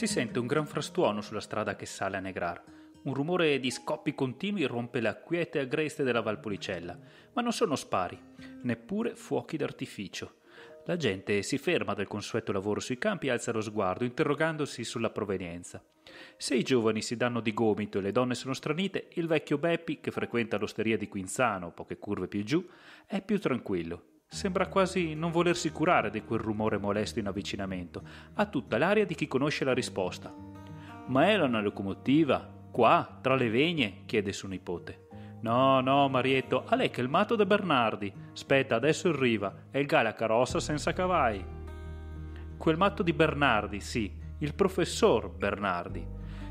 Si sente un gran frastuono sulla strada che sale a Negrar. Un rumore di scoppi continui rompe la quiete agreste della Valpolicella, ma non sono spari, neppure fuochi d'artificio. La gente si ferma dal consueto lavoro sui campi e alza lo sguardo, interrogandosi sulla provenienza. Se i giovani si danno di gomito e le donne sono stranite, il vecchio Beppi, che frequenta l'osteria di Quinzano, poche curve più giù, è più tranquillo. Sembra quasi non volersi curare di quel rumore molesto in avvicinamento. Ha tutta l'aria di chi conosce la risposta. Ma è una locomotiva? Qua, tra le vegne? chiede suo nipote. No, no, Marietto, a lei che il matto de Bernardi. Aspetta, adesso arriva. È il gala carossa senza cavai. Quel matto di Bernardi, sì, il professor Bernardi.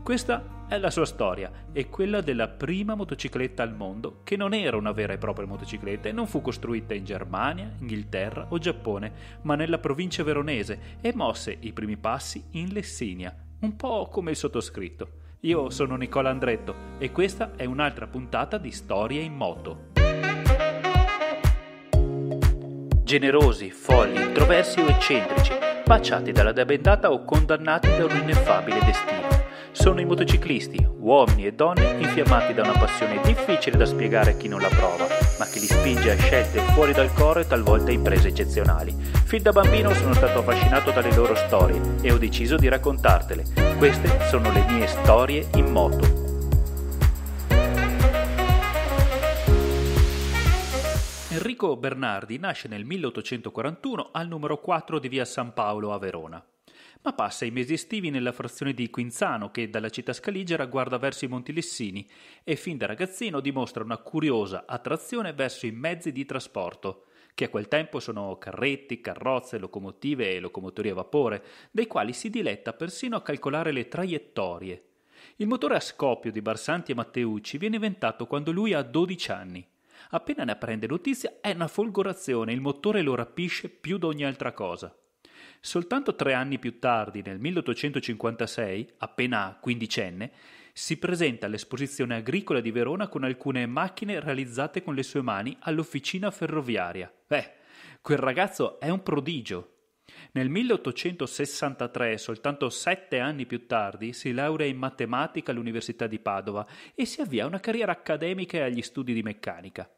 Questa è la sua storia e quella della prima motocicletta al mondo, che non era una vera e propria motocicletta e non fu costruita in Germania, Inghilterra o Giappone, ma nella provincia veronese e mosse i primi passi in Lessinia, un po' come il sottoscritto. Io sono Nicola Andretto e questa è un'altra puntata di Storie in moto. Generosi, folli, introversi o eccentrici, baciati dalla debendata o condannati da un ineffabile destino. Sono i motociclisti, uomini e donne infiammati da una passione difficile da spiegare a chi non la prova, ma che li spinge a scelte fuori dal coro e talvolta imprese eccezionali. Fin da bambino sono stato affascinato dalle loro storie e ho deciso di raccontartele. Queste sono le mie storie in moto. Enrico Bernardi nasce nel 1841 al numero 4 di via San Paolo a Verona ma passa i mesi estivi nella frazione di Quinzano che dalla città scaligera guarda verso i Monti Lessini e fin da ragazzino dimostra una curiosa attrazione verso i mezzi di trasporto, che a quel tempo sono carretti, carrozze, locomotive e locomotori a vapore, dei quali si diletta persino a calcolare le traiettorie. Il motore a scoppio di Barsanti e Matteucci viene inventato quando lui ha 12 anni. Appena ne prende notizia è una folgorazione, il motore lo rapisce più di ogni altra cosa. Soltanto tre anni più tardi, nel 1856, appena quindicenne, si presenta all'esposizione agricola di Verona con alcune macchine realizzate con le sue mani all'officina ferroviaria. Beh, quel ragazzo è un prodigio. Nel 1863, soltanto sette anni più tardi, si laurea in matematica all'Università di Padova e si avvia una carriera accademica agli studi di meccanica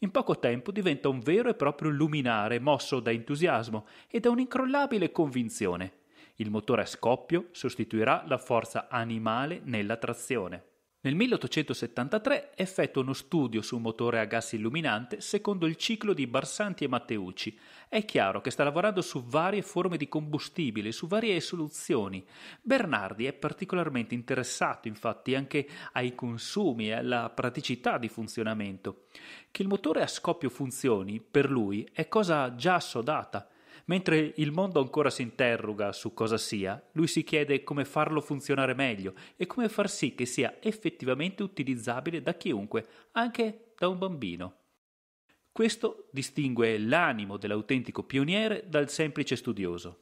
in poco tempo diventa un vero e proprio luminare mosso da entusiasmo e da un'incrollabile convinzione. Il motore a scoppio sostituirà la forza animale nella trazione. Nel 1873 effettua uno studio su un motore a gas illuminante secondo il ciclo di Barsanti e Matteucci. È chiaro che sta lavorando su varie forme di combustibile, su varie soluzioni. Bernardi è particolarmente interessato infatti anche ai consumi e alla praticità di funzionamento. Che il motore a scoppio funzioni, per lui, è cosa già assodata. Mentre il mondo ancora si interroga su cosa sia, lui si chiede come farlo funzionare meglio e come far sì che sia effettivamente utilizzabile da chiunque, anche da un bambino. Questo distingue l'animo dell'autentico pioniere dal semplice studioso.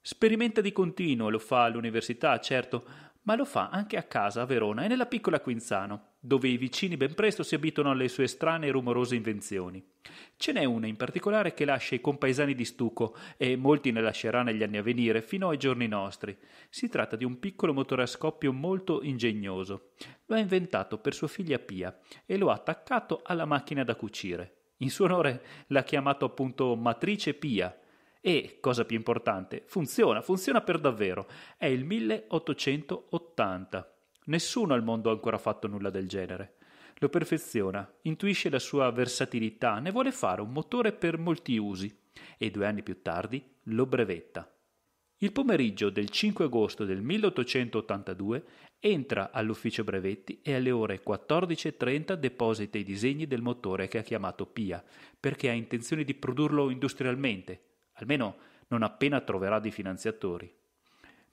Sperimenta di continuo, lo fa all'università, certo, ma lo fa anche a casa a Verona e nella piccola Quinzano dove i vicini ben presto si abituano alle sue strane e rumorose invenzioni. Ce n'è una in particolare che lascia i compaesani di stucco e molti ne lascerà negli anni a venire fino ai giorni nostri. Si tratta di un piccolo motore a scoppio molto ingegnoso. Lo ha inventato per sua figlia Pia e lo ha attaccato alla macchina da cucire. In suo onore l'ha chiamato appunto Matrice Pia, e, cosa più importante, funziona, funziona per davvero. È il 1880. Nessuno al mondo ha ancora fatto nulla del genere. Lo perfeziona, intuisce la sua versatilità, ne vuole fare un motore per molti usi e due anni più tardi lo brevetta. Il pomeriggio del 5 agosto del 1882 entra all'ufficio brevetti e alle ore 14.30 deposita i disegni del motore che ha chiamato PIA, perché ha intenzione di produrlo industrialmente, almeno non appena troverà dei finanziatori.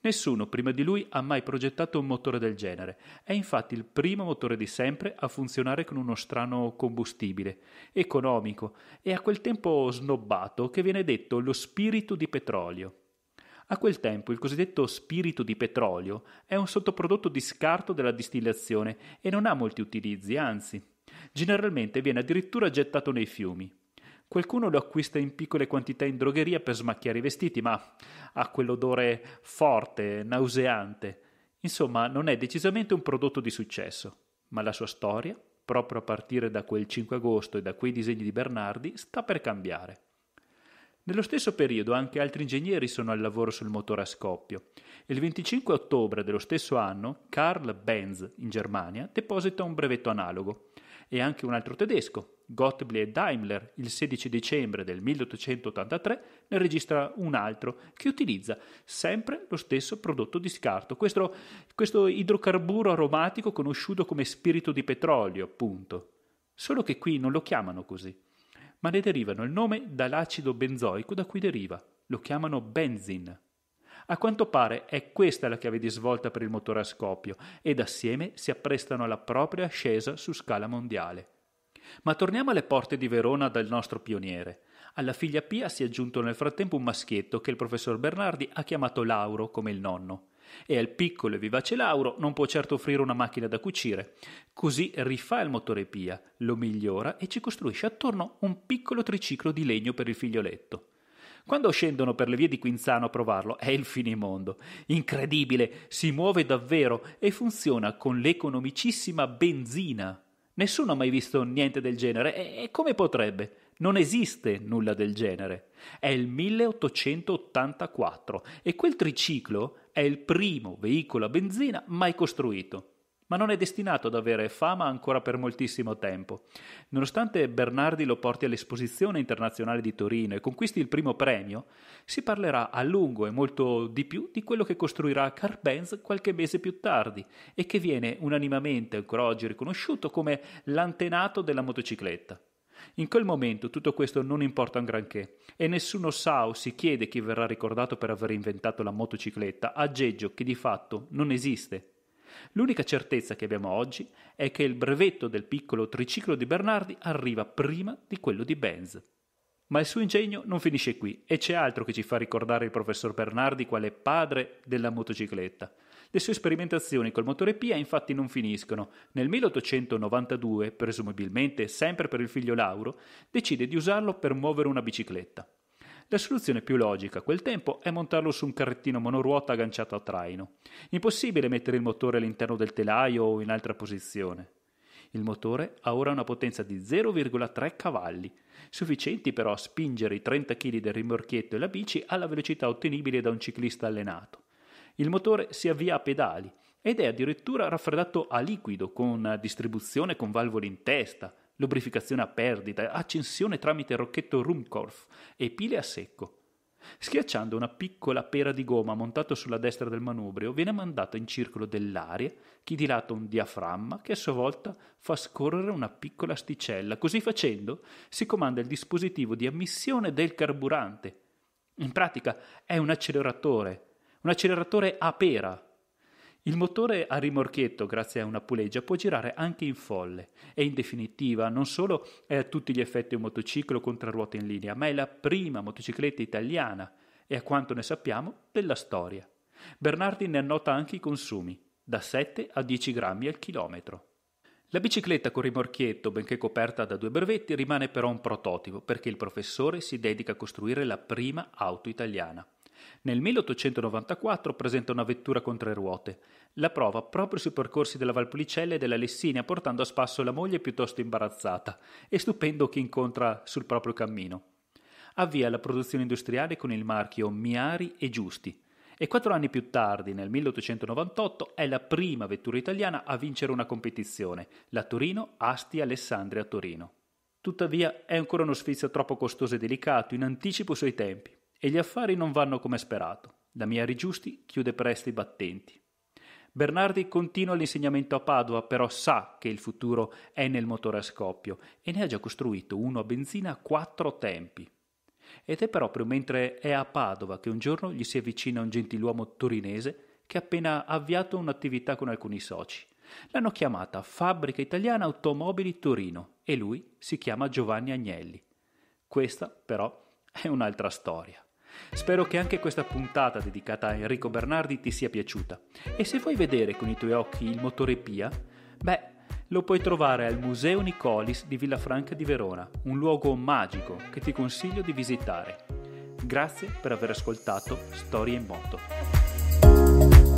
Nessuno prima di lui ha mai progettato un motore del genere. È infatti il primo motore di sempre a funzionare con uno strano combustibile, economico e a quel tempo snobbato che viene detto lo spirito di petrolio. A quel tempo il cosiddetto spirito di petrolio è un sottoprodotto di scarto della distillazione e non ha molti utilizzi, anzi, generalmente viene addirittura gettato nei fiumi. Qualcuno lo acquista in piccole quantità in drogheria per smacchiare i vestiti, ma ha quell'odore forte, nauseante. Insomma, non è decisamente un prodotto di successo, ma la sua storia, proprio a partire da quel 5 agosto e da quei disegni di Bernardi, sta per cambiare. Nello stesso periodo anche altri ingegneri sono al lavoro sul motore a scoppio. Il 25 ottobre dello stesso anno Karl Benz in Germania deposita un brevetto analogo e anche un altro tedesco, Gottlieb Daimler, il 16 dicembre del 1883, ne registra un altro che utilizza sempre lo stesso prodotto di scarto, questo, questo idrocarburo aromatico conosciuto come spirito di petrolio, appunto. Solo che qui non lo chiamano così, ma ne derivano il nome dall'acido benzoico da cui deriva. Lo chiamano benzin. A quanto pare è questa la chiave di svolta per il motore a scoppio ed assieme si apprestano alla propria ascesa su scala mondiale. Ma torniamo alle porte di Verona dal nostro pioniere. Alla figlia Pia si è aggiunto nel frattempo un maschietto che il professor Bernardi ha chiamato Lauro come il nonno. E al piccolo e vivace Lauro non può certo offrire una macchina da cucire. Così rifà il motore Pia, lo migliora e ci costruisce attorno un piccolo triciclo di legno per il figlioletto. Quando scendono per le vie di Quinzano a provarlo è il finimondo. Incredibile, si muove davvero e funziona con l'economicissima benzina. Nessuno ha mai visto niente del genere e come potrebbe? Non esiste nulla del genere. È il 1884 e quel triciclo è il primo veicolo a benzina mai costruito ma non è destinato ad avere fama ancora per moltissimo tempo. Nonostante Bernardi lo porti all'Esposizione internazionale di Torino e conquisti il primo premio, si parlerà a lungo e molto di più di quello che costruirà Carl Benz qualche mese più tardi e che viene unanimamente ancora oggi riconosciuto come l'antenato della motocicletta. In quel momento tutto questo non importa un granché e nessuno sa o si chiede chi verrà ricordato per aver inventato la motocicletta, aggeggio che di fatto non esiste L'unica certezza che abbiamo oggi è che il brevetto del piccolo triciclo di Bernardi arriva prima di quello di Benz. Ma il suo ingegno non finisce qui e c'è altro che ci fa ricordare il professor Bernardi quale padre della motocicletta. Le sue sperimentazioni col motore Pia infatti non finiscono. Nel 1892, presumibilmente sempre per il figlio Lauro, decide di usarlo per muovere una bicicletta. La soluzione più logica a quel tempo è montarlo su un carrettino monoruota agganciato a traino. Impossibile mettere il motore all'interno del telaio o in altra posizione. Il motore ha ora una potenza di 0,3 cavalli, sufficienti però a spingere i 30 kg del rimorchietto e la bici alla velocità ottenibile da un ciclista allenato. Il motore si avvia a pedali ed è addirittura raffreddato a liquido con distribuzione con valvole in testa, lubrificazione a perdita, accensione tramite rocchetto Ruhmkorff e pile a secco. Schiacciando una piccola pera di gomma montata sulla destra del manubrio, viene mandata in circolo dell'aria che dilata un diaframma che a sua volta fa scorrere una piccola asticella. Così facendo si comanda il dispositivo di ammissione del carburante. In pratica è un acceleratore, un acceleratore a pera, il motore a rimorchietto, grazie a una puleggia, può girare anche in folle e in definitiva non solo è a tutti gli effetti un motociclo con ruote in linea, ma è la prima motocicletta italiana e a quanto ne sappiamo della storia. Bernardi ne annota anche i consumi, da 7 a 10 grammi al chilometro. La bicicletta con rimorchietto, benché coperta da due brevetti, rimane però un prototipo perché il professore si dedica a costruire la prima auto italiana. Nel 1894 presenta una vettura con tre ruote. La prova proprio sui percorsi della Valpolicella e della Lessinia, portando a spasso la moglie piuttosto imbarazzata e stupendo chi incontra sul proprio cammino. Avvia la produzione industriale con il marchio Miari e Giusti e quattro anni più tardi, nel 1898, è la prima vettura italiana a vincere una competizione, la Torino Asti Alessandria Torino. Tuttavia è ancora uno sfizio troppo costoso e delicato, in anticipo sui tempi. E gli affari non vanno come sperato. La mia Rigiusti chiude presto i battenti. Bernardi continua l'insegnamento a Padova, però sa che il futuro è nel motore a scoppio e ne ha già costruito uno a benzina a quattro tempi. Ed è proprio mentre è a Padova che un giorno gli si avvicina un gentiluomo torinese che ha appena avviato un'attività con alcuni soci. L'hanno chiamata Fabbrica Italiana Automobili Torino e lui si chiama Giovanni Agnelli. Questa, però, è un'altra storia. Spero che anche questa puntata dedicata a Enrico Bernardi ti sia piaciuta e se vuoi vedere con i tuoi occhi il motore Pia, beh, lo puoi trovare al Museo Nicolis di Villafranca di Verona, un luogo magico che ti consiglio di visitare. Grazie per aver ascoltato Storie in Moto.